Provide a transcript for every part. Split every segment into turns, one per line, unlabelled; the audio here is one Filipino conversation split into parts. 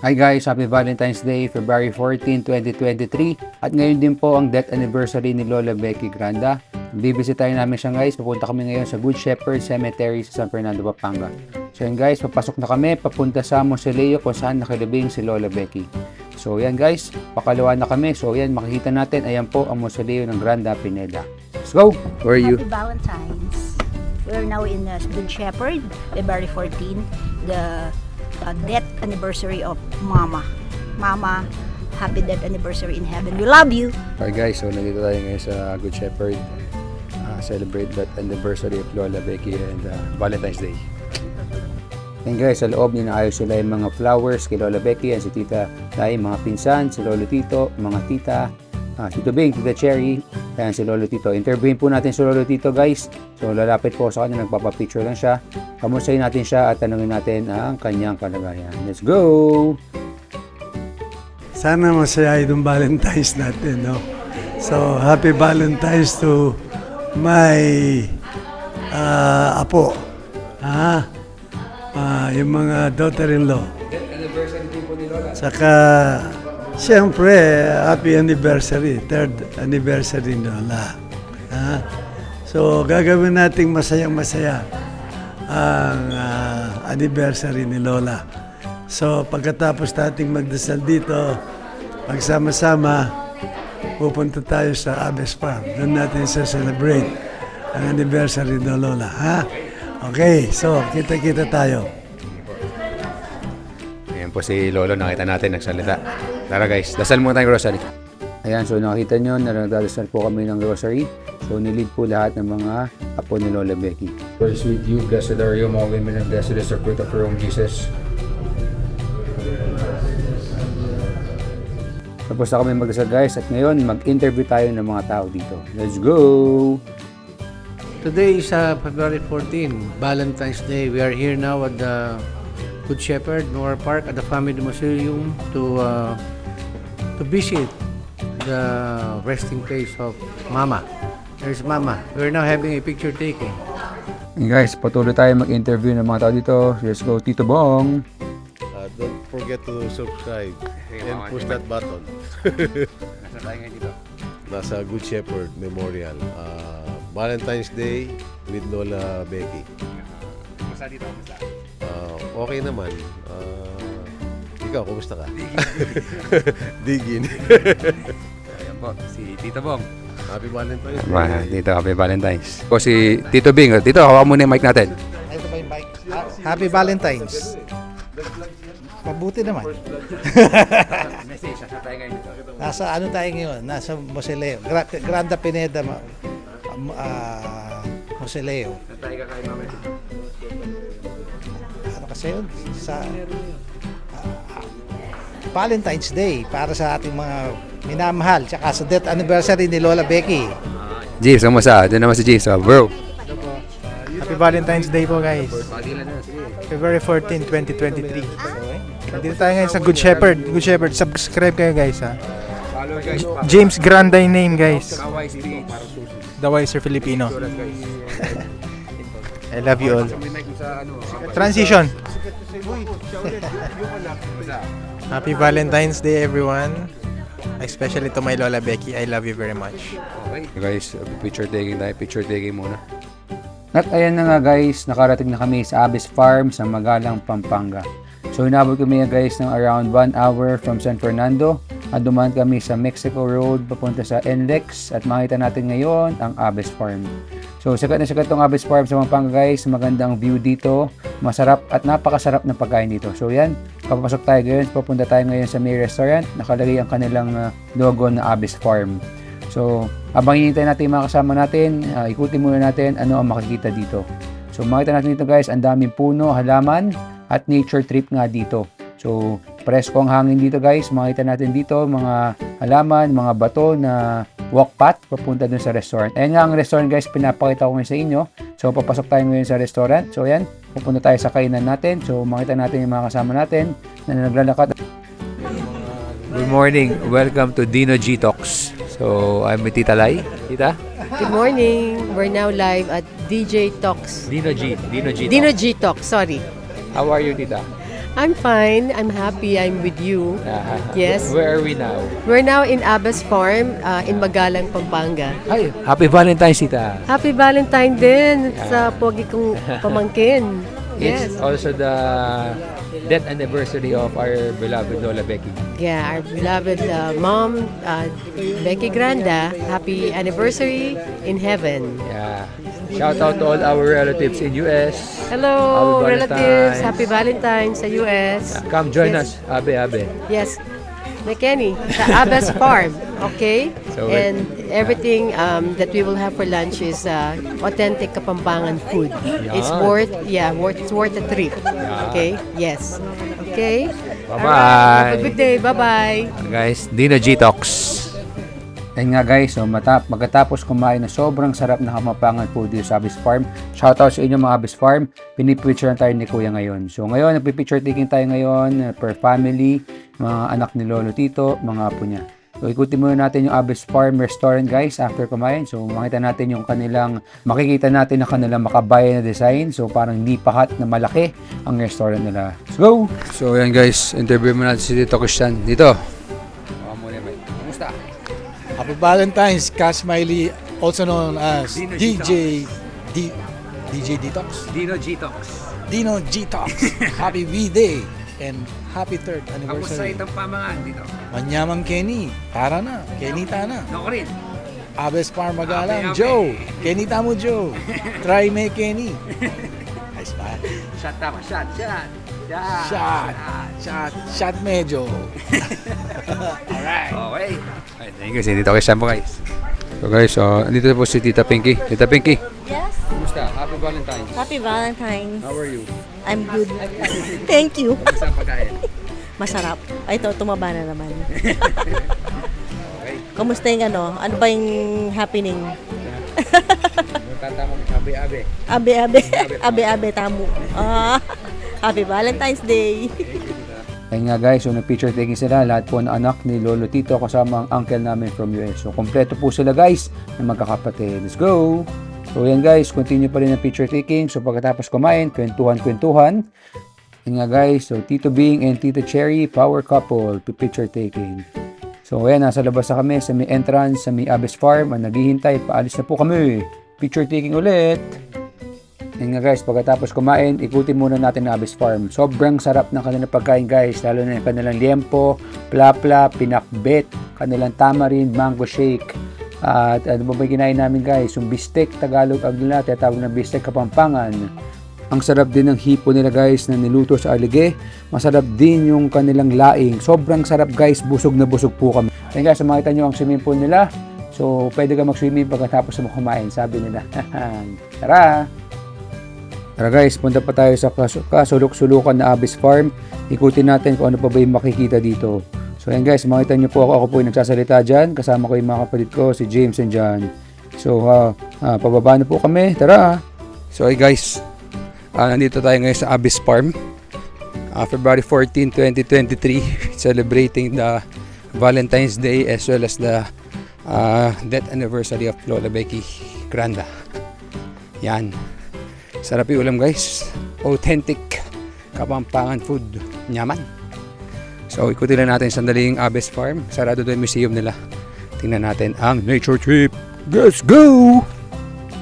Hi guys, happy Valentine's Day, February 14, 2023. At ngayon din po ang death anniversary ni Lola Becky Granda. Bibisitahin namin siya guys. Pupunta kami ngayon sa Good Shepherd Cemetery sa San Fernando, Pampanga. So yan guys, papasok na kami papunta sa Mausoleo kung saan nakalibing si Lola Becky. So yan guys, pakalawa na kami. So yan, makikita natin, ayan po ang Mausoleo ng Granda Pineda. Let's go! Where are you?
Happy Valentine's. We're now in uh, Good Shepherd, February 14, the uh, death anniversary of Mama. Mama, happy death anniversary in heaven. We love you.
Alright guys, so nandito tayo ngayon sa Good Shepherd. Uh, celebrate that anniversary of Lola Becky and uh, Valentine's Day. And guys, sa loob ninaayos sila yung mga flowers kay Lola Becky and si Tita Tay, mga pinsan, si Lolo Tito, mga tita, ah, Tito Bing, Tita Cherry, and si Lolo Tito. Interviewin po natin si Lolo Tito guys. So lalapit po sa kanya, nagpapapicture lang siya. Kamustahin natin siya at tanungin natin ang kanyang kalagayan. Let's go!
Sana masaya itong Valentine's natin, no? So, happy Valentine's to my ah, apo. Ha? Ah, yung mga daughter-in-law. Saka, siyempre, happy anniversary, third anniversary ni Lola. Ha? So, gagawin nating masayang-masaya ang ah, anniversary ni Lola. So, pagkatapos nating magdasal dito, pagsama-sama, pupunta tayo sa Abbas Farm. Doon natin sa celebrate ang anniversary ni Lola. Ha? Okay, so, kita-kita tayo.
Ayan po si Lolo, nakita natin, nagsalita. Tara guys, dasal muna tayong grocery. Ayan, so nakita nyo na nagdadasal po kami ng grocery. So nilid po lahat ng mga apo ni Lola Becky. Blessed with you, blessed are you, mga women, and blessed is the fruit of your womb, Jesus. Tapos na kami magdasal guys at ngayon mag-interview tayo ng mga tao dito. Let's go!
Today is uh, February 14, Valentine's Day. We are here now at the Good Shepherd, Nora Park, at the Family Mausoleum to uh, to visit the resting place of Mama. There's Mama. We're now having a picture taking.
And guys, patuloy tayo mag-interview ng mga tao dito. Let's go, Tito Bong!
Uh, don't forget to subscribe and push that button.
Nasa tayo ngayon dito?
Nasa Good Shepherd Memorial. Uh, Valentine's Day with Lola Becky.
Kumusta dito? Kumusta?
Uh, okay naman. Uh, ikaw, kumusta ka? Digin.
Ayan po, si Tito Bong.
Happy Valentine's Day.
dito, happy Valentine's. O si Tito Bing. Tito, hawa mo na yung mic natin.
Ito ba yung bike? Happy Valentine's. Mabuti naman.
Message, nasa
ano tayo ngayon? Nasa Mausoleo. Gra- Granda Pineda ma- um, ah,
mamaya.
Ano kasi yun? Sa Valentine's Day para sa ating mga minamahal. Tsaka sa death anniversary ni Lola Becky.
Jeeves, kamusta? Doon naman si Jeeves. Oh, bro.
Happy Valentine's Day po guys. February 14, 2023. Nandito tayo ngayon sa Good Shepherd. Good Shepherd, subscribe kayo guys ha. James Granday name guys. The Wiser Filipino. I love you all. Transition. Happy Valentine's Day everyone. Especially to my Lola Becky. I love you very much.
Okay. Guys, picture taking tayo. Picture taking muna. At ayan na nga guys, nakarating na kami sa Abyss Farm sa Magalang, Pampanga. So inabot kami nga guys ng around 1 hour from San Fernando at dumaan kami sa Mexico Road papunta sa NLEX at makita natin ngayon ang Abyss Farm. So sikat na sikat tong Abyss Farm sa Pampanga guys, magandang view dito, masarap at napakasarap ng pagkain dito. So yan, papasok tayo ngayon, papunta tayo ngayon sa May Restaurant, nakalagay ang kanilang uh, logo na Abyss Farm. So, habang hinihintay natin yung mga kasama natin, uh, ikutin muna natin ano ang makikita dito. So, makita natin dito guys, ang daming puno, halaman, at nature trip nga dito. So, presko ang hangin dito guys. Makita natin dito mga halaman, mga bato na walk path papunta dun sa restaurant. Ayan nga ang restaurant guys, pinapakita ko ngayon sa inyo. So, papasok tayo ngayon sa restaurant. So, ayan, pupunta tayo sa kainan natin. So, makita natin yung mga kasama natin na naglalakad. Good morning. Welcome to Dino G Talks. So, I'm with Tita Lai. Tita?
Good morning. We're now live at DJ Talks.
Dino G. Dino G
Dino G Talks, sorry.
How are you, Tita?
I'm fine. I'm happy. I'm with you. Yes.
Where are we now?
We're now in Abbas Farm uh, in Magalang, Pampanga.
Ay, happy Valentine's, tita.
Happy Valentine din sa pogi kong pamangkin.
It's
Yes.
also the death anniversary of our beloved Lola Becky.
Yeah, our beloved uh, mom, uh, Becky Granda, happy anniversary in heaven.
Yeah. Shout out to all our relatives in US.
Hello, relatives. Happy Valentine's sa US.
Come join
Yes.
us, Abe Abe.
Yes. McKenny, sa Abbas Farm, okay?
So,
and everything um, that we will have for lunch is uh, authentic Kapampangan food. It's
Yan.
worth, yeah, worth, it's worth a trip.
Yan.
Okay? Yes. Okay?
Bye-bye.
Alright, Have a good day. Bye-bye.
Guys, Dino G Talks. Ayun nga guys, so matap magkatapos kumain na sobrang sarap na kamapangan po dito sa Abyss Farm. Shoutout sa inyo mga Abyss Farm. Pinipicture tayo ni Kuya ngayon. So ngayon, nagpipicture taking tayo ngayon uh, per family, mga anak ni Lolo Tito, mga apo niya. So ikutin muna natin yung Abyss Farm Restaurant guys after kumain. So makita natin yung kanilang, makikita natin na kanilang makabayan na design. So parang hindi pahat na malaki ang restaurant nila. Let's go! So yan guys, interview mo natin si Tito Christian. Dito.
Happy Valentine's, Cash Miley, also known as
Dino
DJ D, DJ Detox.
Dino G Talks.
Dino G Talks. happy V-Day and happy third anniversary.
itong pamangan dito?
Manyamang Kenny, para na, Kenny na.
Ako rin.
Abes Farm Magalang,
Abe, abe.
Joe. Kenny mo Joe. Try me Kenny. Nice pa.
Shot tama, shot, shot.
Shot. Shot. Shot medyo. Alright.
Okay. Ay, thank you. Si Tito Christian po guys. So guys, so, andito po si Tita Pinky. Tita Pinky,
Yes.
kumusta? Happy Valentine's.
Happy Valentine's.
How are you?
I'm good. Thank you.
Kumusta ang pagkain?
Masarap. Ay, ito, tumaba na naman.
Okay.
Kamusta yung ano? Ano ba yung happening?
Mo, abe-abe.
Abe, abe. Abe, abe, tamo. Ah, happy Valentine's Day.
Ayun nga guys, so nag-picture taking sila. Lahat po ng anak ni Lolo Tito kasama ang uncle namin from US. So kompleto po sila guys na magkakapatid. Let's go! So yan guys, continue pa rin ang picture taking. So pagkatapos kumain, kwentuhan-kwentuhan. Yan nga guys, so Tito Bing and Tito Cherry, power couple, to picture taking. So ayan, nasa labas na kami sa may entrance, sa may Abyss Farm. Ang naghihintay, paalis na po kami. Picture taking ulit. Yan nga guys, pagkatapos kumain, ikutin muna natin ang Abyss Farm. Sobrang sarap ng kanilang pagkain guys, lalo na yung kanilang liempo, plapla, pinakbet, kanilang tamarind, mango shake. At ano ba ba kinain namin guys? Yung bistek, Tagalog, ang nila, tinatawag na bistek kapampangan. Ang sarap din ng hipo nila guys na niluto sa alige. Masarap din yung kanilang laing. Sobrang sarap guys, busog na busog po kami. Yan guys, makita nyo ang swimming pool nila. So, pwede ka mag-swimming pagkatapos mo kumain, sabi nila. Tara! Tara guys, punta pa tayo sa kas- kasulok-sulukan na Abyss Farm. Ikutin natin kung ano pa ba yung makikita dito. So yan guys, makita nyo po ako, ako po yung nagsasalita dyan. Kasama ko yung mga kapatid ko, si James and John. So, ah, ah, pababa na po kami. Tara! So hey guys, ah, nandito tayo ngayon sa Abyss Farm. Ah, February 14, 2023, celebrating the Valentine's Day as well as the ah, death anniversary of Lola Becky Granda. Yan. Sarap yung ulam guys. Authentic Kapampangan food. Nyaman. So ikutin lang natin sandali yung Abyss Farm. Sarado doon museum nila. Tingnan natin ang nature trip. Let's go!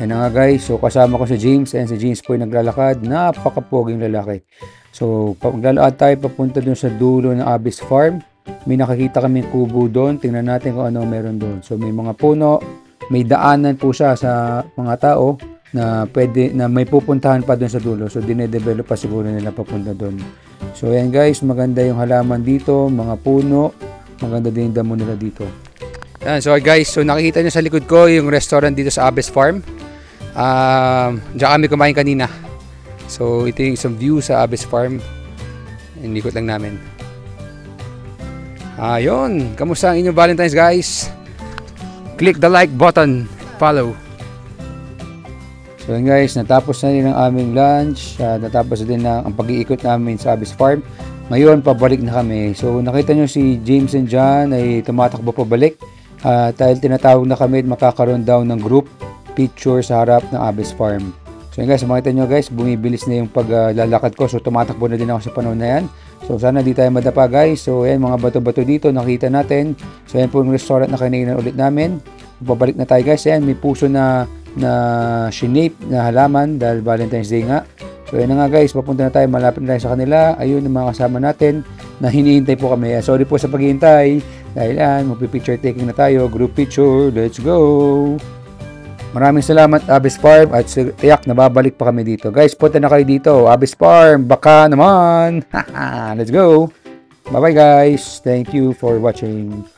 Yan na nga guys. So kasama ko si James and si James po yung naglalakad. Napakapoging lalaki. So paglalakad tayo papunta doon sa dulo ng Abyss Farm. May nakakita kami kubo doon. Tingnan natin kung ano meron doon. So may mga puno. May daanan po siya sa mga tao na pwede na may pupuntahan pa doon sa dulo. So dinedevelop pa siguro nila papunta doon. So ayan guys, maganda yung halaman dito, mga puno, maganda din yung damo nila dito. Yan, so guys, so nakikita nyo sa likod ko yung restaurant dito sa Abyss Farm. Um, diyan kami kumain kanina. So ito yung isang view sa Abyss Farm. Inikot lang namin. Ayun, kamusta ang inyong Valentine's guys? Click the like button, follow. So yun guys, natapos na rin ang aming lunch. ah, natapos na din ang pag-iikot namin sa Abyss Farm. Ngayon, pabalik na kami. So nakita nyo si James and John ay tumatakbo pabalik. Ah, dahil tinatawag na kami at makakaroon daw ng group picture sa harap ng Abyss Farm. So yun guys, makita nyo guys, bumibilis na yung paglalakad ko. So tumatakbo na din ako sa panahon na yan. So sana di tayo madapa guys. So ayan, mga bato-bato dito, nakita natin. So ayan po yung restaurant na kanina ulit namin. Babalik na tayo guys. Ayan, may puso na na shinape na halaman dahil Valentine's Day nga. So ayan na nga guys, papunta na tayo, malapit na tayo sa kanila. Ayun yung mga kasama natin na hinihintay po kami. Sorry po sa paghihintay. Dahil yan, magpipicture taking na tayo. Group picture, let's go! Maraming salamat Abis Farm at tiyak na babalik pa kami dito. Guys, punta na kayo dito. Abis Farm, baka naman. Let's go. Bye-bye guys. Thank you for watching.